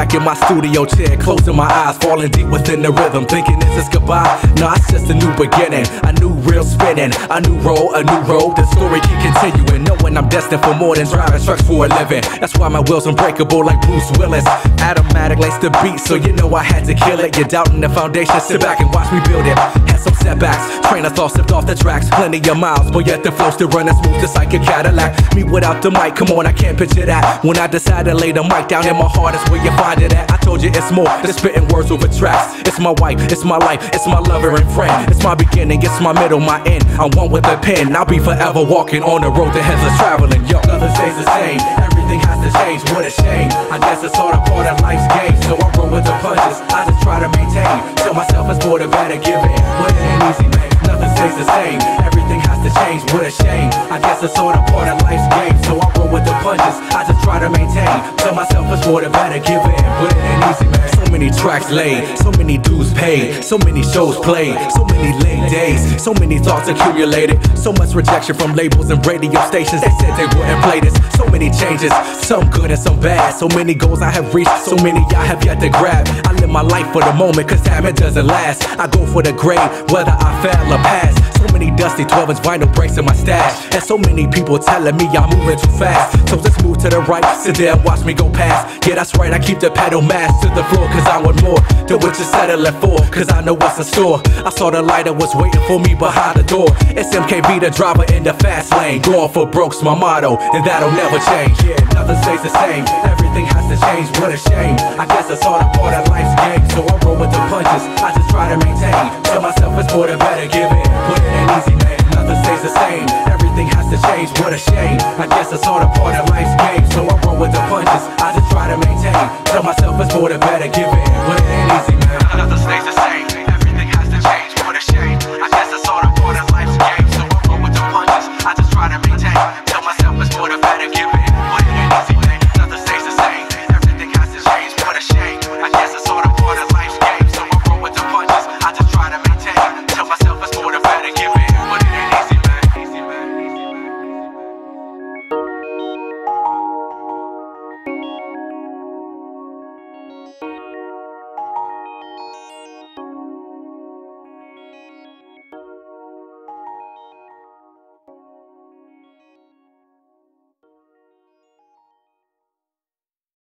back in my studio chair, closing my eyes, falling deep within the rhythm, thinking this is goodbye. No, it's just a new beginning, a new reel spinning, a new role, a new road. The story keep continuing, knowing I'm destined for more than driving trucks for a living. That's why my will's unbreakable like Bruce Willis. Adamatic lace the beat, so you know I had to kill it. You're doubting the foundation, sit back and watch me build it. Had some setbacks, train of thought slipped off the tracks, plenty of miles, but yet the flow still running smooth just like a Cadillac. Me without the mic, come on, I can't picture that. When I decide to lay the mic down in my heart, is where you find it at. I told you it's more than spitting words over tracks. It's my wife, it's my life, it's my lover and friend. It's my beginning, it's my middle, my end. I'm one with a pen. I'll be forever walking on the road to headless traveling. Yo, nothing stays the same. Everything has to change. What a shame. I guess it's all a part of life's game. So I roll with the punches. I just try to maintain. Tell myself it's more the better give in. But it ain't easy, it's a part of life's game. So I roll with the punches. I just try to maintain. Tell myself it's more the better give in. But it ain't easy, man. So many tracks laid, so many dues paid, so many shows played, so many late days, so many thoughts accumulated, so much rejection from labels and radio stations. They said they wouldn't play this. So many changes, some good and some bad. So many goals I have reached, so many I have yet to grab. I live my life for the moment, cause time it doesn't last. I go for the grade, whether I fail or pass. So many dusty 12 inch vinyl breaks in my stash. And so many people telling me I'm moving too fast. So just move to the right, sit there and watch me go past. Yeah, that's right, I keep the pedal mass to the floor, cause I want more. To what you settling for, cause I know what's in store. I saw the light that was waiting for me behind the door. It's MKV, the driver in the fast lane. Going for broke's my motto, and that'll never change. Yeah, nothing stays the same. Everything has to change, what a shame. I guess it's all a part of life's game. So I roll with the punches, I just try to maintain. Tell myself it's more the better, give in. But it ain't easy,